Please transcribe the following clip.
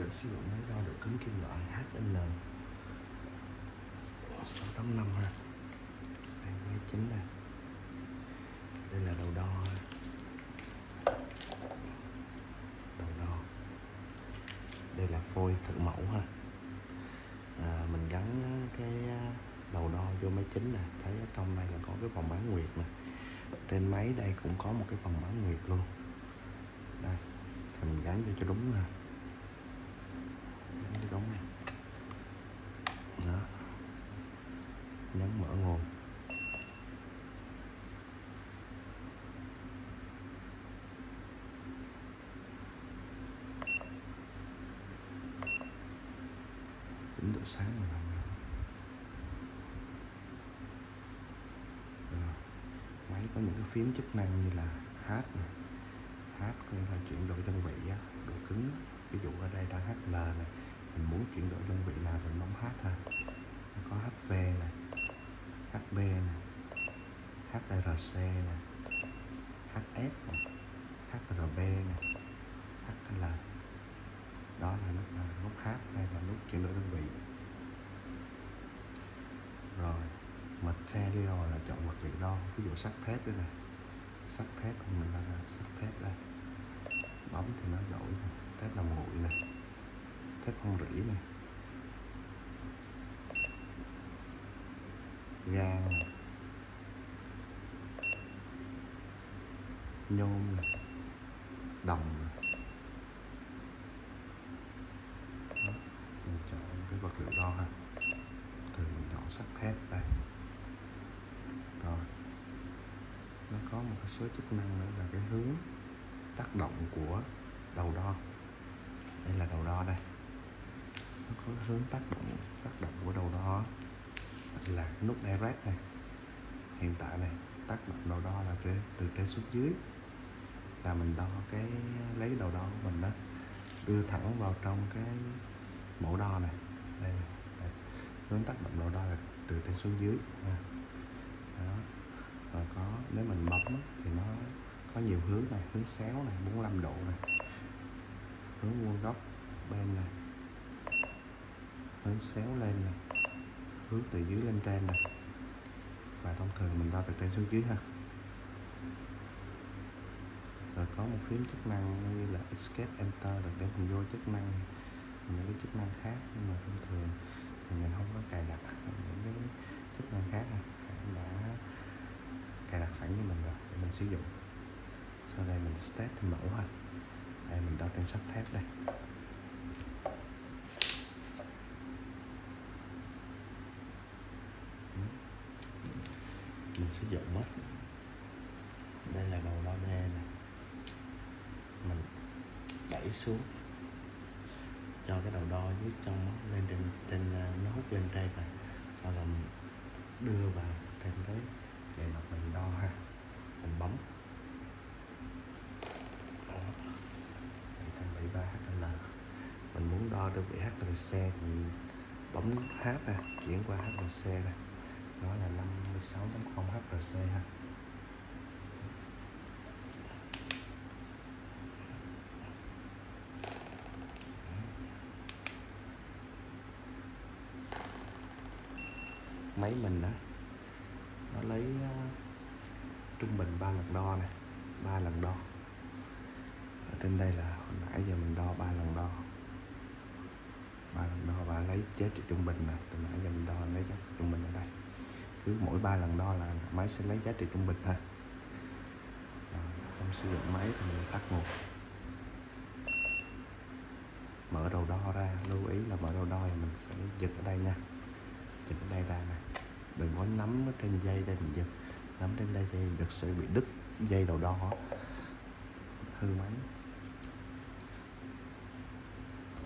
dẫn sử dụng máy đo độ cứng kim loại HL 685 ha. Đây máy chính nè đây là đầu đo đầu đo. Đây là phôi thử mẫu ha. À, mình gắn cái đầu đo vô máy chính nè. Thấy ở trong đây là có cái vòng bán nguyệt nè. Trên máy đây cũng có một cái vòng bán nguyệt luôn. Đây thì mình gắn vô cho đúng ha đóng này đó. Nhấn mở nguồn. Chỉnh độ sáng mà làm máy có những cái phím chức năng như là hát này, hát có nghĩa là chuyển đổi đơn vị á, độ cứng á. ví dụ ở đây đang HL này mình muốn chuyển đổi đơn vị nào mình bấm H ha có HV này HB này HRC này HS này HRB này HL đó là nút là nút H đây là nút chuyển đổi đơn vị. Rồi, material là chọn vật liệu đo. Ví dụ sắt thép đây này sắt thép của mình là sắt thép đây. Bấm thì nó đổi thép làm nguội này thép không rỉ này. Gan này. nhôm này. Đồng này. Đó, mình chọn cái vật liệu đo ha. Từ mình chọn sắt thép đây. Rồi. Nó có một cái số chức năng nữa là cái hướng tác động của đầu đo. Đây là đầu đo đây nó có hướng tác động tác động của đầu đo là nút direct này hiện tại này tác động đầu đo là từ, từ trên xuống dưới là mình đo cái lấy đầu đo của mình đó đưa thẳng vào trong cái mẫu đo này đây, này. đây. hướng tác động đầu đo là từ trên xuống dưới nha. đó và có nếu mình bấm thì nó có nhiều hướng này hướng xéo này 45 độ này hướng vuông góc bên này xéo lên này hướng từ dưới lên trên này và thông thường mình đo từ trên xuống dưới ha. Rồi có một phím chức năng như là escape enter được để mình vô chức năng, những cái chức năng khác. Nhưng mà thông thường thì mình không có cài đặt những cái chức năng khác Hãy đã cài đặt sẵn với mình rồi, để mình sử dụng. Sau đây mình test mẫu ha. Đây, mình đo trên sắt thép đây mình sử dụng á. Đây là đầu đo đe nè. Mình đẩy xuống. Cho cái đầu đo dưới trong nó lên trên trên à, nó hút lên trên này. Sau đó mình đưa vào trên cái để mà mình đo ha. Mình bấm. Bảy ba HL mình muốn đo đơn vị HLC thì mình bấm H ha, chuyển qua HLC này đó là 56.0 HRC ha. Máy mình đó nó lấy uh, trung bình 3 lần đo này 3 lần đo. Ở trên đây là hồi nãy giờ mình đo 3 lần đo. 3 lần đo và lấy giá trị trung bình này từ nãy giờ mình đo lấy giá trị trung bình ở đây cứ mỗi 3 lần đo là máy sẽ lấy giá trị trung bình ha Rồi, không sử dụng máy thì mình tắt nguồn. Mở đầu đo ra lưu ý là mở đầu đo thì mình sẽ giật ở đây nha. Giật ở đây ra này. đừng có nắm ở trên dây đây mình giật. Nắm trên đây dây giật sẽ bị đứt dây đầu đo. Hư máy.